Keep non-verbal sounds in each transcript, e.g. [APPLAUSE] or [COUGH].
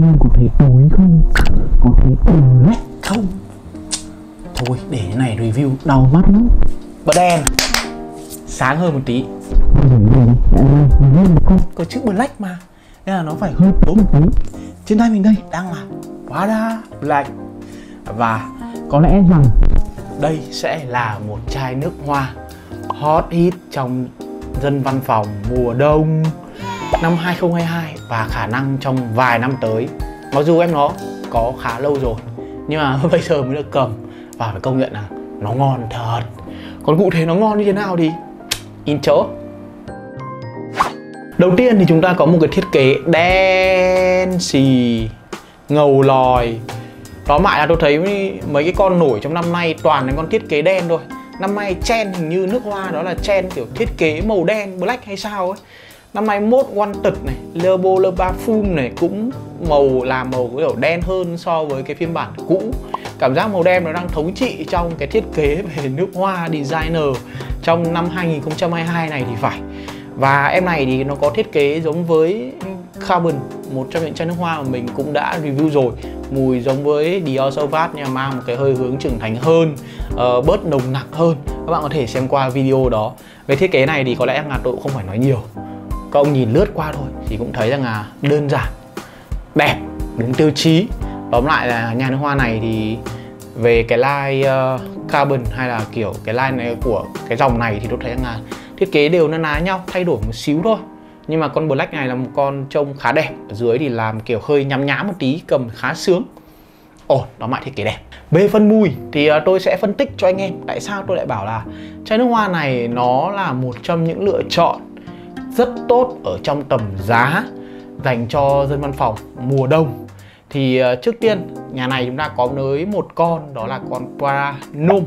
tiên có thấy tối không? Có thấy lách không. Thôi, để cái này review, đau mắt lắm. Bật đèn. Sáng hơn một tí. Có chữ black mà. Nên là nó phải hơi tối một tí. Trên tay mình đây, đang là Prada Black. Và có lẽ rằng đây sẽ là một chai nước hoa hot hit trong dân văn phòng mùa đông năm 2022 và khả năng trong vài năm tới. Mặc dù em nó có khá lâu rồi, nhưng mà [LAUGHS] bây giờ mới được cầm. Và phải công nhận là nó ngon thật. Còn cụ thể nó ngon như thế nào thì intro đầu tiên thì chúng ta có một cái thiết kế đen xì, ngầu lòi. Đó mãi là tôi thấy mấy cái con nổi trong năm nay toàn là con thiết kế đen thôi. Năm nay chen hình như nước hoa, đó là chen kiểu thiết kế màu đen, black hay sao ấy năm nay mốt wanted này Lerbo Lerba này cũng màu là màu kiểu đen hơn so với cái phiên bản cũ. Cảm giác màu đen nó đang thống trị trong cái thiết kế về nước hoa designer trong năm 2022 này thì phải. Và em này thì nó có thiết kế giống với Carbon một trong những chai nước hoa mà mình cũng đã review rồi. Mùi giống với Dior Sauvage nhưng mà mang một cái hơi hướng trưởng thành hơn uh, bớt nồng nặc hơn. Các bạn có thể xem qua video đó. Về thiết kế này thì có lẽ ngạt tôi cũng không phải nói nhiều các ông nhìn lướt qua thôi thì cũng thấy rằng là đơn giản đẹp đúng tiêu chí. Tóm lại là nhà nước hoa này thì về cái line uh, carbon hay là kiểu cái line này của cái dòng này thì tôi thấy rằng là thiết kế đều na ná nhau thay đổi một xíu thôi. Nhưng mà con black này là một con trông khá đẹp ở dưới thì làm kiểu hơi nhắm nhám một tí cầm khá sướng. Ổn oh, đó mãi thiết kế đẹp. Về phần mùi thì uh, tôi sẽ phân tích cho anh em tại sao tôi lại bảo là chai nước hoa này nó là một trong những lựa chọn rất tốt ở trong tầm giá dành cho dân văn phòng mùa đông. Thì ờ, trước tiên nhà này chúng ta có tới một con đó là con Paranom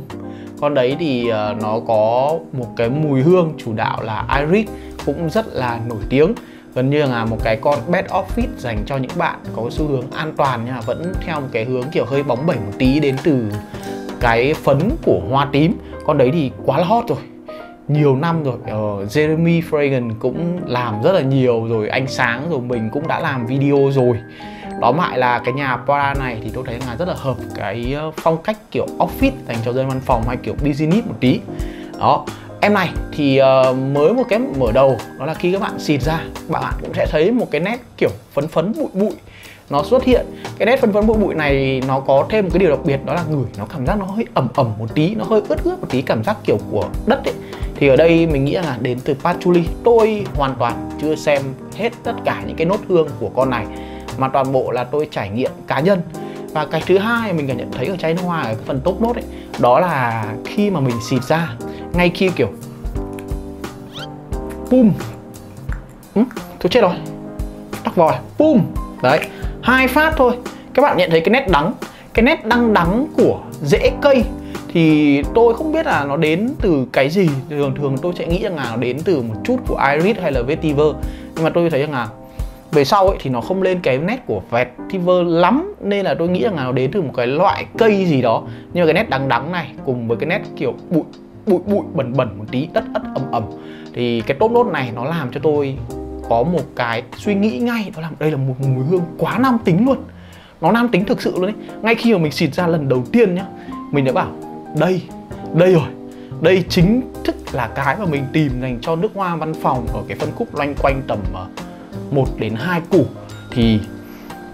con đấy thì ờ, nó có một cái mùi hương chủ đạo là iris cũng rất là nổi tiếng. Gần như là một cái con bed office dành cho những bạn có xu hướng an toàn nha, vẫn theo một cái hướng kiểu hơi bóng bẩy một tí đến từ cái phấn của hoa tím. Con đấy thì quá là hot rồi nhiều năm rồi. Uh, Jeremy Fragrance cũng làm rất là nhiều rồi. Ánh sáng rồi mình cũng đã làm video rồi. Đó mại là cái nhà Prada này thì tôi thấy là rất là hợp cái ờ, phong cách kiểu office dành cho dân văn phòng hay kiểu business một tí. Đó. Em này thì uh, mới một cái mở đầu đó là khi các bạn xịt ra bạn cũng sẽ thấy một cái nét kiểu phấn phấn bụi bụi nó xuất hiện. Cái nét phấn phấn bụi bụi này nó có thêm một cái điều đặc biệt đó là ngửi nó cảm giác nó hơi ẩm ẩm một tí nó hơi ướt ướt một tí cảm giác kiểu của đất ấy thì ở đây mình nghĩ là đến từ patchouli. Tôi hoàn toàn chưa xem hết tất cả những cái nốt hương của con này mà toàn bộ là tôi trải nghiệm cá nhân. Và cái thứ hai mình cảm nhận thấy ở chai nước hoa ở cái phần top nốt ấy đó là khi mà mình xịt ra ngay khi kiểu pum ừ, tôi chết rồi. Tắc vòi pum đấy hai phát thôi. Các bạn nhận thấy cái nét đắng cái nét đắng đắng của rễ cây thì tôi không biết là nó đến từ cái gì. Thường thường tôi sẽ nghĩ rằng là nó đến từ một chút của iris hay là vetiver. Nhưng mà tôi thấy rằng là về sau ấy thì nó không lên cái nét của vetiver lắm. Nên là tôi nghĩ rằng là nó đến từ một cái loại cây gì đó. Nhưng mà cái nét đắng đắng này cùng với cái nét kiểu bụi bụi bụi, bẩn bẩn một tí đất ất, ẩm ẩm. Thì cái top nốt này nó làm cho tôi có một cái suy nghĩ ngay. Đó là đây là một mùi hương quá nam tính luôn. Nó nam tính thực sự luôn đấy ngay khi mà mình xịt ra lần đầu tiên nhá, mình đã bảo đây đây rồi. Đây chính thức là cái mà mình tìm dành cho nước hoa văn phòng ở cái phân khúc loanh quanh tầm ờ, 1 đến 2 củ. Thì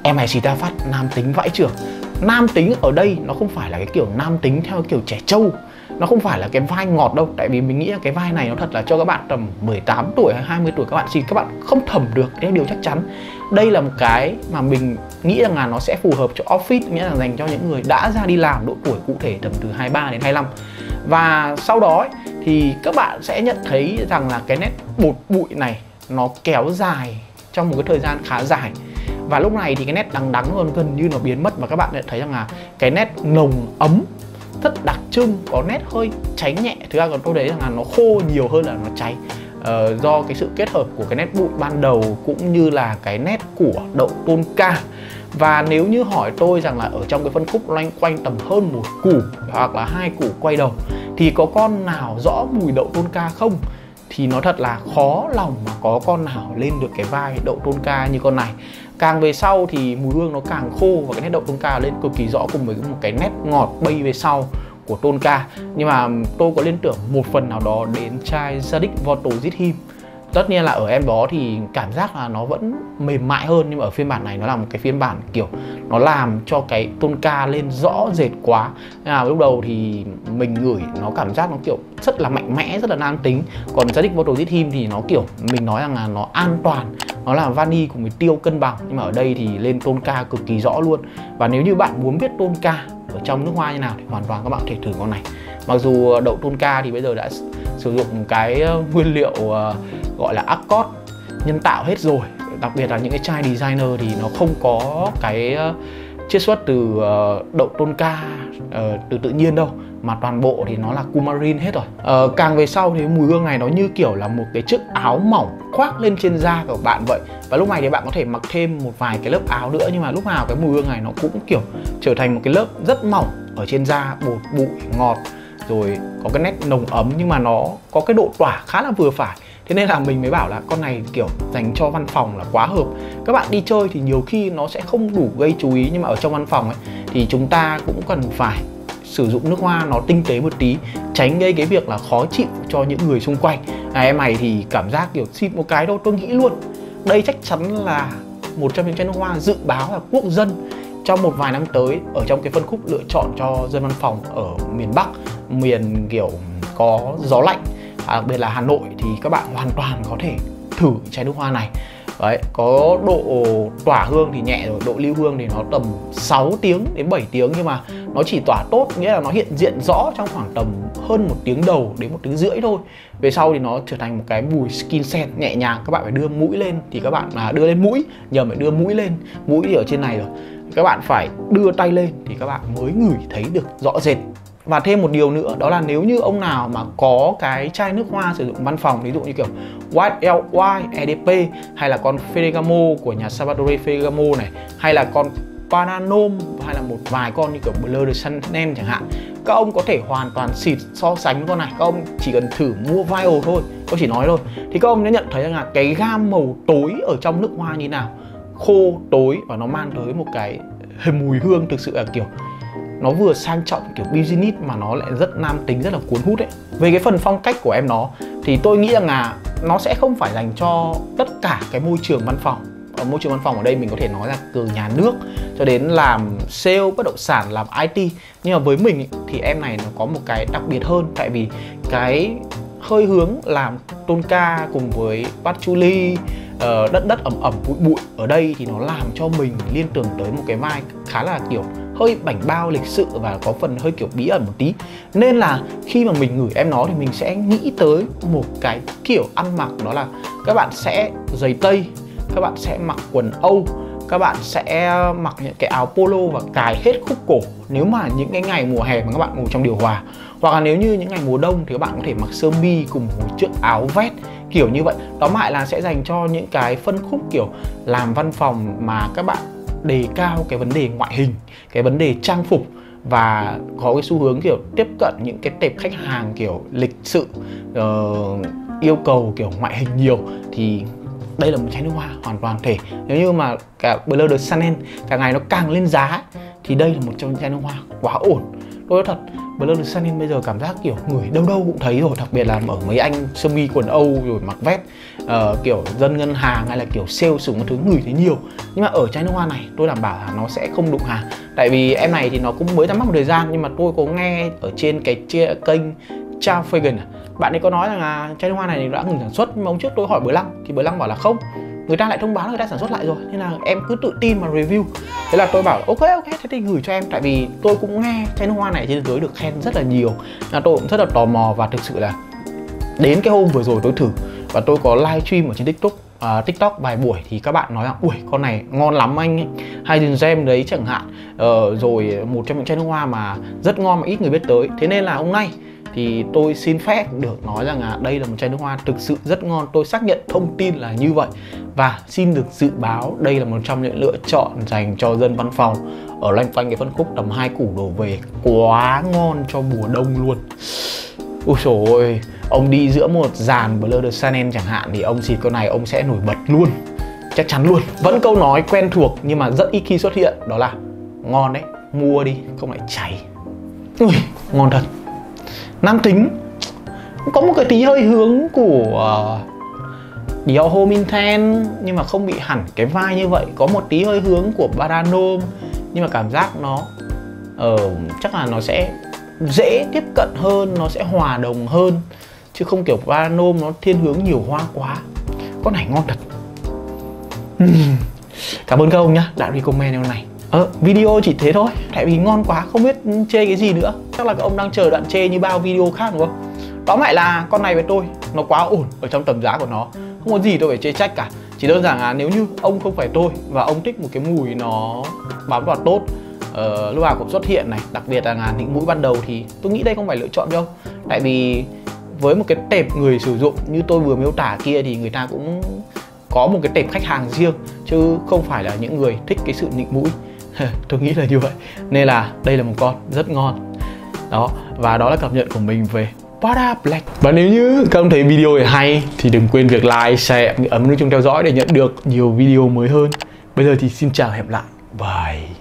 em này chỉ ta phát nam tính vãi trưởng nam tính ở đây nó không phải là cái kiểu nam tính theo kiểu trẻ trâu nó không phải là cái vai ngọt đâu tại vì mình nghĩ là cái vai này nó thật là cho các bạn tầm 18 tuổi hay 20 tuổi các bạn xin các bạn không thẩm được đấy là điều chắc chắn. Đây là một cái mà mình nghĩ rằng là nó sẽ phù hợp cho office nghĩa là dành cho những người đã ra đi làm độ tuổi cụ thể tầm từ 23 đến 25 và sau đó ấy, thì các bạn sẽ nhận thấy rằng là cái nét bột bụi này nó kéo dài trong một cái thời gian khá dài. Và lúc này thì cái nét đắng đắng hơn gần như nó biến mất và các bạn nhận thấy rằng là cái nét nồng ấm rất đặc trưng có nét hơi cháy nhẹ. Thực ra còn tôi thấy rằng là nó khô nhiều hơn là nó cháy. Uh, do cái sự kết hợp của cái nét bụi ban đầu cũng như là cái nét của đậu tôn ca. Và nếu như hỏi tôi rằng là ở trong cái phân khúc loanh quanh tầm hơn một củ hoặc là hai củ quay đầu thì có con nào rõ mùi đậu tôn ca không? Thì nó thật là khó lòng mà có con nào lên được cái vai đậu tôn ca như con này càng về sau thì mùi hương nó càng khô và cái nét đậu tonka lên cực kỳ rõ cùng với một cái nét ngọt bay về sau của tonka nhưng mà tôi có liên tưởng một phần nào đó đến chai Zadig Voto Zithim tất nhiên là ở em đó thì cảm giác là nó vẫn mềm mại hơn, nhưng mà ở phiên bản này nó là một cái phiên bản kiểu nó làm cho cái tôn ca lên rõ rệt quá. Nên là lúc đầu thì mình ngửi nó cảm giác nó kiểu rất là mạnh mẽ, rất là nam tính. Còn Zadig Bottle Zithim thì nó kiểu mình nói rằng là nó an toàn nó là vani cùng với tiêu cân bằng, nhưng mà ở đây thì lên tôn ca cực kỳ rõ luôn. Và nếu như bạn muốn biết tôn ca ở trong nước hoa như nào thì hoàn toàn các bạn có thể thử con này. Mặc dù ờ, đậu tôn ca thì bây giờ đã sử dụng cái ờ, nguyên liệu ờ, gọi là accord nhân tạo hết rồi. Đặc biệt là những cái chai designer thì nó không có cái chiết xuất từ đậu tôn ca từ tự nhiên đâu mà toàn bộ thì nó là coumarin hết rồi. Ờ, càng về sau thì mùi hương này nó như kiểu là một cái chiếc áo mỏng khoác lên trên da của bạn vậy. Và lúc này thì bạn có thể mặc thêm một vài cái lớp áo nữa nhưng mà lúc nào cái mùi hương này nó cũng kiểu trở thành một cái lớp rất mỏng ở trên da bột bụi ngọt rồi có cái nét nồng ấm nhưng mà nó có cái độ tỏa khá là vừa phải. Thế nên là mình mới bảo là con này kiểu dành cho văn phòng là quá hợp. Các bạn đi chơi thì nhiều khi nó sẽ không đủ gây chú ý nhưng mà ở trong văn phòng ấy thì chúng ta cũng cần phải sử dụng nước hoa nó tinh tế một tí tránh gây cái việc là khó chịu cho những người xung quanh. À, em này thì cảm giác kiểu xịt một cái đâu tôi nghĩ luôn. Đây chắc chắn là một trong những chai nước hoa dự báo là quốc dân trong một vài năm tới ở trong cái phân khúc lựa chọn cho dân văn phòng ở miền Bắc miền kiểu có gió lạnh. À, đặc biệt là Hà Nội thì các bạn hoàn toàn có thể thử chai nước hoa này. Đấy, có độ tỏa hương thì nhẹ rồi, độ lưu hương thì nó tầm 6 tiếng đến 7 tiếng nhưng mà nó chỉ tỏa tốt nghĩa là nó hiện diện rõ trong khoảng tầm hơn một tiếng đầu đến một tiếng rưỡi thôi. Về sau thì nó trở thành một cái mùi skin scent nhẹ nhàng, các bạn phải đưa mũi lên thì các bạn à, đưa lên mũi, nhờ phải đưa mũi lên, mũi thì ở trên này rồi. Các bạn phải đưa tay lên thì các bạn mới ngửi thấy được rõ rệt và thêm một điều nữa, đó là nếu như ông nào mà có cái chai nước hoa sử dụng văn phòng, ví dụ như kiểu White LY EDP hay là con Ferragamo của nhà Salvatore Ferragamo này, hay là con Pananom hay là một vài con như kiểu Blur de Chanel chẳng hạn, các ông có thể hoàn toàn xịt, so sánh con này. Các ông chỉ cần thử mua vial thôi tôi chỉ nói thôi. Thì các ông sẽ nhận thấy rằng là cái gam màu tối ở trong nước hoa như nào, khô, tối và nó mang tới một cái mùi hương thực sự là kiểu nó vừa sang trọng kiểu business mà nó lại rất nam tính, rất là cuốn hút ấy. Về cái phần phong cách của em nó, thì tôi nghĩ rằng là nó sẽ không phải dành cho tất cả cái môi trường văn phòng. Ở môi trường văn phòng ở đây mình có thể nói là từ nhà nước, cho đến làm sale, bất động sản, làm IT nhưng mà với mình thì em này nó có một cái đặc biệt hơn, tại vì cái hơi hướng làm tôn ca cùng với patchouli chuli ờ, đất đất ẩm ẩm bụi bụi ở đây thì nó làm cho mình liên tưởng tới một cái vai khá là kiểu hơi bảnh bao lịch sự và có phần hơi kiểu bí ẩn một tí. Nên là khi mà mình gửi em nó thì mình sẽ nghĩ tới một cái kiểu ăn mặc, đó là các bạn sẽ giày tây, các bạn sẽ mặc quần âu, các bạn sẽ mặc những cái áo polo và cài hết khúc cổ nếu mà những cái ngày mùa hè mà các bạn ngủ trong điều hòa. Hoặc là nếu như những ngày mùa đông thì các bạn có thể mặc sơ mi cùng một chiếc áo vest, kiểu như vậy. Đó lại là sẽ dành cho những cái phân khúc kiểu làm văn phòng mà các bạn đề cao cái vấn đề ngoại hình cái vấn đề trang phục và có cái xu hướng kiểu tiếp cận những cái tệp khách hàng kiểu lịch sự uh, yêu cầu kiểu ngoại hình nhiều thì đây là một chai nước hoa hoàn toàn thể. Nếu như mà cả Blur de Chanel càng ngày nó càng lên giá thì đây là một trong những chai nước hoa quá ổn. Tôi nói thật Blur de Chanel bây giờ cảm giác kiểu người đâu đâu cũng thấy rồi đặc biệt là ở mấy anh sơ mi quần âu rồi mặc vest uh, kiểu dân ngân hàng hay là kiểu sale sử một thứ người thấy nhiều. Nhưng mà ở chai nước hoa này tôi đảm bảo là nó sẽ không đụng hàng. Tại vì em này thì nó cũng mới ra mắt một thời gian nhưng mà tôi có nghe ở trên cái chia kênh Charles Fagan à. bạn ấy có nói rằng là chai nước hoa này đã ngừng sản xuất nhưng mà hôm trước tôi hỏi Bờ Lăng thì Bờ Lăng bảo là không người ta lại thông báo là người ta sản xuất lại rồi nên là em cứ tự tin mà review. Thế là tôi bảo ok ok thế thì gửi cho em. Tại vì tôi cũng nghe chai nước hoa này trên thế giới được khen rất là nhiều. Là tôi cũng rất là tò mò và thực sự là đến cái hôm vừa rồi tôi thử. Và tôi có live stream ở trên tiktok uh, tiktok vài buổi thì các bạn nói rằng ui con này ngon lắm anh hay dừng gem đấy chẳng hạn. Uh, rồi một trong những chai nước hoa mà rất ngon mà ít người biết tới. Thế nên là hôm nay thì tôi xin phép được nói rằng là đây là một chai nước hoa thực sự rất ngon. Tôi xác nhận thông tin là như vậy. Và xin được dự báo đây là một trong những lựa chọn dành cho dân văn phòng. Ở loanh quanh cái phân khúc tầm hai củ đổ về quá ngon cho mùa đông luôn. Ôi trời ơi, ông đi giữa một dàn Blur de Chanel chẳng hạn thì ông xịt con này ông sẽ nổi bật luôn. Chắc chắn luôn. Vẫn câu nói quen thuộc nhưng mà rất ít khi xuất hiện đó là ngon đấy mua đi không lại cháy. Ui ngon thật nam tính có một cái tí hơi hướng của ờ, uh, Dior Home Ten nhưng mà không bị hẳn cái vai như vậy. Có một tí hơi hướng của Baranom nhưng mà cảm giác nó uh, chắc là nó sẽ dễ tiếp cận hơn nó sẽ hòa đồng hơn. Chứ không kiểu Baranom nó thiên hướng nhiều hoa quá. Con này ngon thật. [LAUGHS] Cảm ơn các ông nhá đã recommend em này. Ờ, video chỉ thế thôi tại vì ngon quá không biết chê cái gì nữa chắc là các ông đang chờ đoạn chê như bao video khác đúng không? Đó lại là con này với tôi nó quá ổn ở trong tầm giá của nó. Không có gì tôi phải chê trách cả. Chỉ đơn giản là nếu như ông không phải tôi và ông thích một cái mùi nó bám đoạt tốt uh, lúc nào cũng xuất hiện này đặc biệt là những mũi ban đầu thì tôi nghĩ đây không phải lựa chọn đâu. Tại vì với một cái tệp người sử dụng như tôi vừa miêu tả kia thì người ta cũng có một cái tệp khách hàng riêng chứ không phải là những người thích cái sự nịnh mũi. [LAUGHS] Tôi nghĩ là như vậy. Nên là đây là một con rất ngon đó và đó là cập nhật của mình về Prada Black. Và nếu như các ông thấy video này hay thì đừng quên việc like, share, ấn nút chuông theo dõi để nhận được nhiều video mới hơn. Bây giờ thì xin chào hẹn lại. Bye.